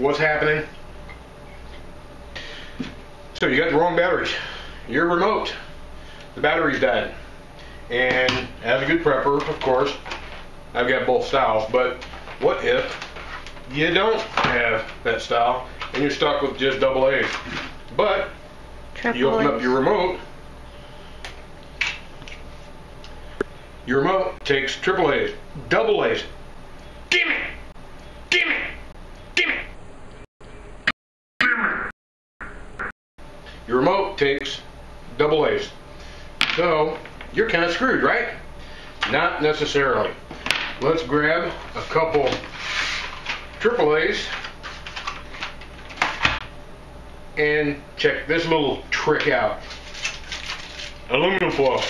what's happening. So you got the wrong batteries. Your remote, the battery's dead. And as a good prepper, of course, I've got both styles, but what if you don't have that style and you're stuck with just double A's? But Triple you open up your remote, your remote takes triple A's, double A's. Your remote takes double A's. So, you're kind of screwed, right? Not necessarily. Let's grab a couple triple A's and check this little trick out. Aluminum foil.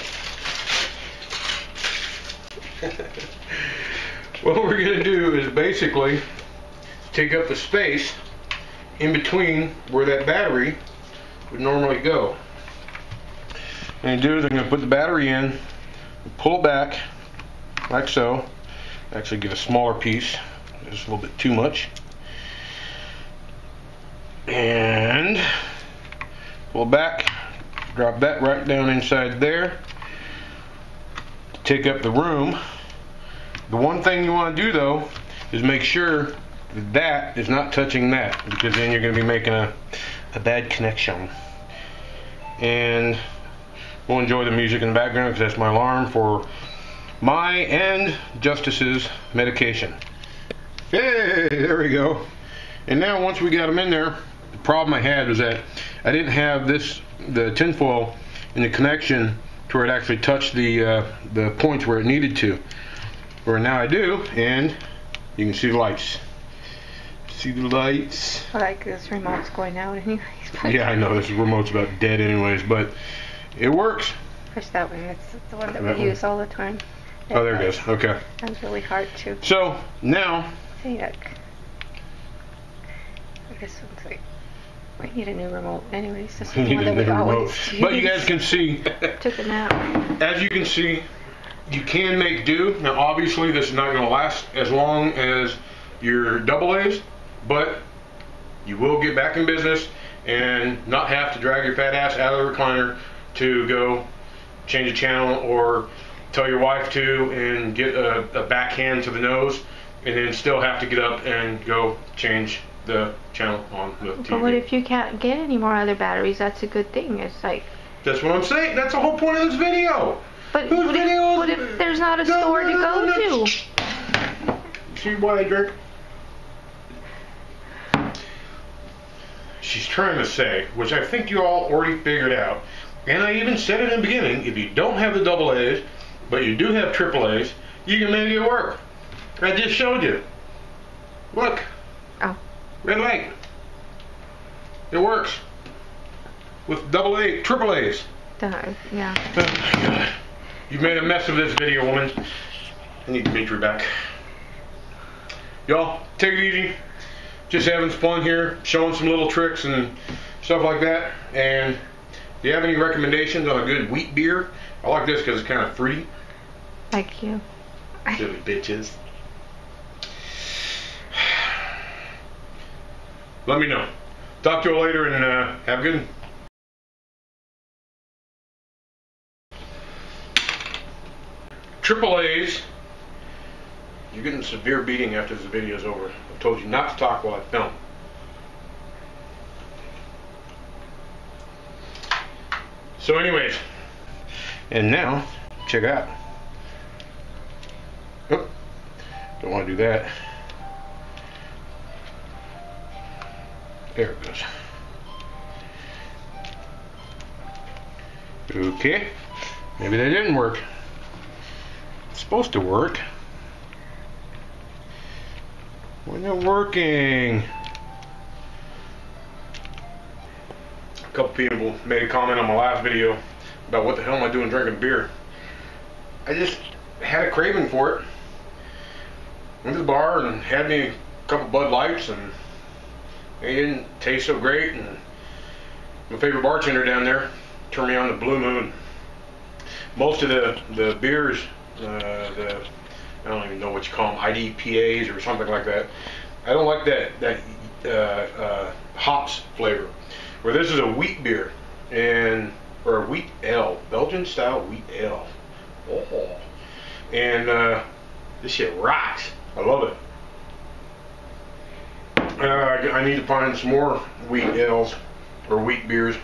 what we're going to do is basically take up the space in between where that battery would normally go. And you do is I'm going to put the battery in, pull it back like so. Actually get a smaller piece. It's a little bit too much. And pull back, drop that right down inside there. Take up the room. The one thing you want to do though is make sure that, that is not touching that because then you're going to be making a, a bad connection. And we'll enjoy the music in the background because that's my alarm for my and Justice's medication. Hey, there we go. And now once we got them in there, the problem I had was that I didn't have this, the tinfoil in the connection to where it actually touched the, uh, the points where it needed to. Where now I do, and you can see the lights. See the lights? I like this remote's going out anyways. Yeah, I know this remote's about dead anyways, but it works. Push that one. It's the one that That we one? use all the time. Oh, there it goes. Okay. That's really hard to So now, see. Yuck. This one's like. We need a new remote. Anyways, this we is need one a that we new remote. always use. But you guys can see, took a nap. as you can see, you can make do. Now, obviously, this is not going to last as long as your double A's, but you will get back in business and not have to drag your fat ass out of the recliner to go change a channel or tell your wife to and get a, a backhand to the nose and then still have to get up and go change the channel on the TV. But what if you can't get any more other batteries? That's a good thing. It's like. That's what I'm saying. That's the whole point of this video. But Whose what if, video is what if there's not a No, store no, to go no. to? See why I drink? She's trying to say, which I think you all already figured out, and I even said it in the beginning, if you don't have the double A's, but you do have triple A's, you can make it work. I just showed you. Look. Oh. Red light. It works. With double A, triple A's. Duh, yeah. Oh my god. You've made a mess of this video, woman. I need to meet you back. Y'all, take it easy. Just having fun here, showing some little tricks and stuff like that. And do you have any recommendations on a good wheat beer? I like this because it's kind of fruity. Like you. Silly bitches. Let me know. Talk to you later and uh, have a good one. Triple A's. You're getting severe beating after this video's over. I told you not to talk while I film. So anyways, and now, check out. Oop, don't want to do that. There it goes. Okay, maybe that didn't work. It's supposed to work. When it working? A couple people made a comment on my last video about what the hell am I doing drinking beer. I just had a craving for it. Went to the bar and had me a couple Bud Lights and they didn't taste so great and my favorite bartender down there turned me on to Blue Moon. Most of the, the beers, uh, the I don't even know what you call them, IDPAs or something like that. I don't like that that uh, uh, hops flavor. Where this is a wheat beer and or a wheat ale, Belgian style wheat ale. Oh, and uh, this shit rocks. I love it. Uh, I need to find some more wheat ales or wheat beers.